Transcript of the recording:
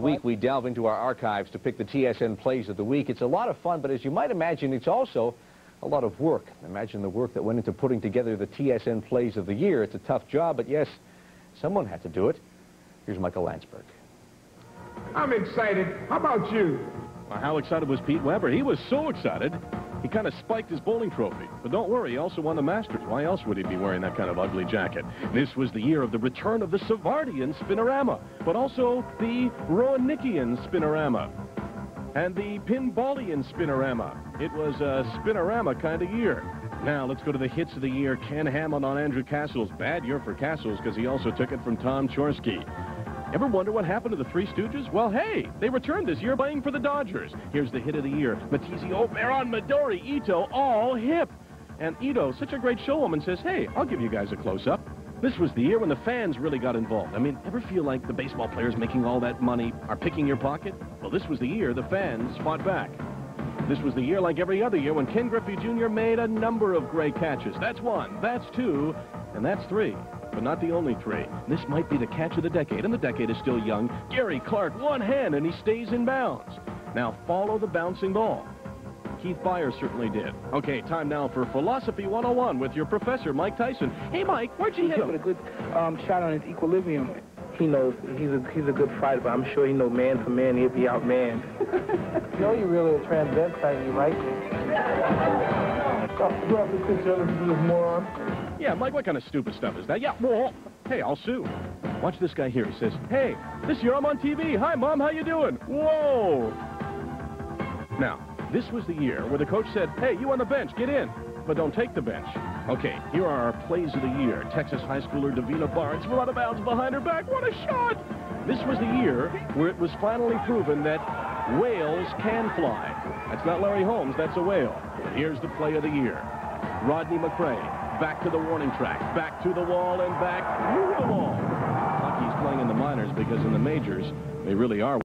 week we delve into our archives to pick the TSN plays of the week. It's a lot of fun, but as you might imagine, it's also a lot of work. Imagine the work that went into putting together the TSN plays of the year. It's a tough job, but yes, someone had to do it. Here's Michael Landsberg. I'm excited. How about you? Well, how excited was Pete Weber? He was so excited. He kind of spiked his bowling trophy. But don't worry, he also won the Masters. Why else would he be wearing that kind of ugly jacket? This was the year of the return of the Savardian Spinorama, but also the Roenickian Spinorama and the Pinballian Spinorama. It was a Spinorama kind of year. Now, let's go to the hits of the year. Ken Hammond on Andrew Castles. Bad year for Castles because he also took it from Tom Chorsky. Ever wonder what happened to the Three Stooges? Well, hey, they returned this year playing for the Dodgers. Here's the hit of the year. Matisse Oberon, Midori, Ito, all hip. And Ito, such a great showwoman, says, hey, I'll give you guys a close-up. This was the year when the fans really got involved. I mean, ever feel like the baseball players making all that money are picking your pocket? Well, this was the year the fans fought back. This was the year, like every other year, when Ken Griffey Jr. made a number of great catches. That's one, that's two, and that's three but not the only three. This might be the catch of the decade, and the decade is still young. Gary Clark, one hand, and he stays in bounds. Now follow the bouncing ball. Keith Byars certainly did. Okay, time now for Philosophy 101 with your professor, Mike Tyson. Hey, Mike, where'd you hit him? a good um, shot on his equilibrium. He knows he's a he's a good fighter, but I'm sure he knows man for man, he'll be outmanned. you know you're really a transvestite, you right? Oh, do have to sit there and this moron? Yeah, Mike, what kind of stupid stuff is that? Yeah, well, hey, I'll sue. Watch this guy here. He says, hey, this year I'm on TV. Hi, Mom, how you doing? Whoa! Now, this was the year where the coach said, hey, you on the bench, get in, but don't take the bench. Okay, here are our plays of the year. Texas high schooler Davina Barnes flew out of bounds behind her back. What a shot! This was the year where it was finally proven that whales can fly. That's not Larry Holmes, that's a whale. Here's the play of the year. Rodney McCray back to the warning track, back to the wall, and back through the wall. Lucky's playing in the minors because in the majors, they really are.